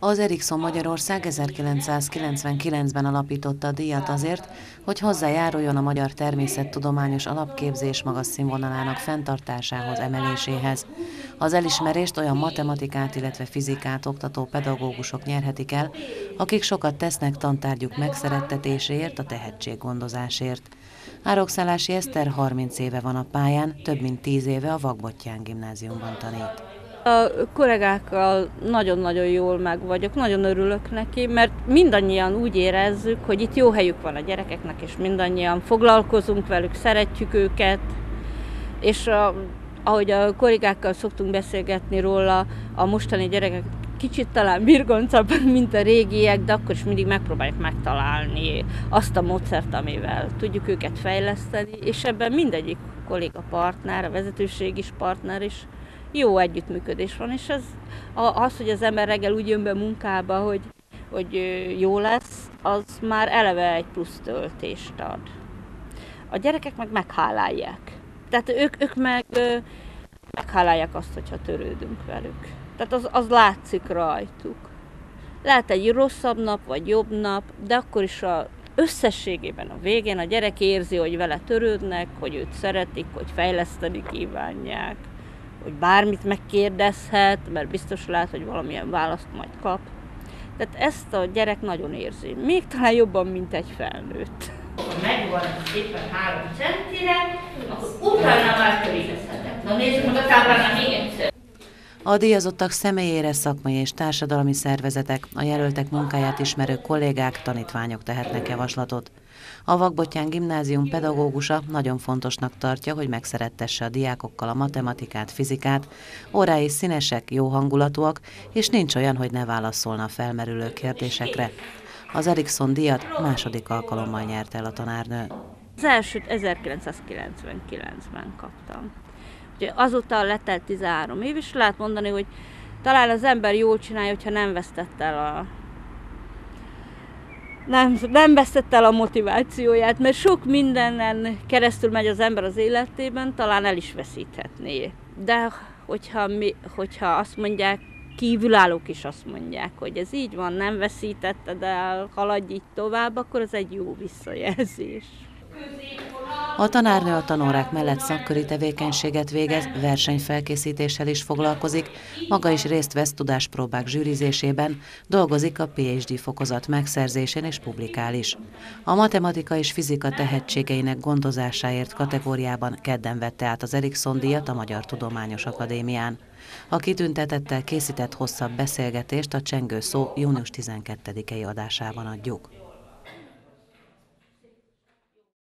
Az Ericsson Magyarország 1999-ben alapította a díjat azért, hogy hozzájáruljon a magyar természettudományos alapképzés magas színvonalának fenntartásához, emeléséhez. Az elismerést olyan matematikát, illetve fizikát oktató pedagógusok nyerhetik el, akik sokat tesznek tantárgyuk megszerettetéséért, a tehetséggondozásért. Árokszállási Eszter 30 éve van a pályán, több mint 10 éve a Vagbottyán gimnáziumban tanít. A kollégákkal nagyon-nagyon jól meg vagyok, nagyon örülök neki, mert mindannyian úgy érezzük, hogy itt jó helyük van a gyerekeknek, és mindannyian foglalkozunk velük, szeretjük őket, és a, ahogy a kollégákkal szoktunk beszélgetni róla, a mostani gyerekek kicsit talán birgoncabb, mint a régiek, de akkor is mindig megpróbáljuk megtalálni azt a módszert, amivel tudjuk őket fejleszteni, és ebben mindegyik kolléga partner, a vezetőség is partner is, jó együttműködés van, és ez, az, hogy az ember reggel úgy jön be munkába, hogy, hogy jó lesz, az már eleve egy plusz töltést ad. A gyerekek meg meghálálják. Tehát ők, ők meg meghálálják azt, hogyha törődünk velük. Tehát az, az látszik rajtuk. Lehet egy rosszabb nap, vagy jobb nap, de akkor is a összességében a végén a gyerek érzi, hogy vele törődnek, hogy őt szeretik, hogy fejleszteni kívánják hogy bármit megkérdezhet, mert biztos lehet, hogy valamilyen választ majd kap. Tehát ezt a gyerek nagyon érzi. Még talán jobban, mint egy felnőtt. Megvan szépen három centire, akkor utána már körülbelül. Na nézzük meg a táblán. A díjazottak személyére szakmai és társadalmi szervezetek, a jelöltek munkáját ismerő kollégák, tanítványok tehetnek javaslatot. A Vakbottyán gimnázium pedagógusa nagyon fontosnak tartja, hogy megszerettesse a diákokkal a matematikát, fizikát, órái színesek, jó hangulatúak, és nincs olyan, hogy ne válaszolna felmerülő kérdésekre. Az Erikson díjat második alkalommal nyert el a tanárnő. Az elsőt 1999-ben kaptam. Ugye azóta letelt 13 év, és lehet mondani, hogy talán az ember jól csinálja, hogyha nem vesztett el a nem, nem veszett el a motivációját, mert sok mindenen keresztül megy az ember az életében, talán el is veszíthetné. De hogyha, mi, hogyha azt mondják, kívülállók is azt mondják, hogy ez így van, nem veszítetted el, haladj így tovább, akkor ez egy jó visszajelzés. A tanárnő a tanórák mellett szakköri tevékenységet végez, versenyfelkészítéssel is foglalkozik, maga is részt vesz tudáspróbák zsűrizésében, dolgozik a PhD fokozat megszerzésén és publikál is. A matematika és fizika tehetségeinek gondozásáért kategóriában kedden vette át az Erikson díjat a Magyar Tudományos Akadémián. A kitüntetettel készített hosszabb beszélgetést a Csengő Szó június 12-i adásában adjuk.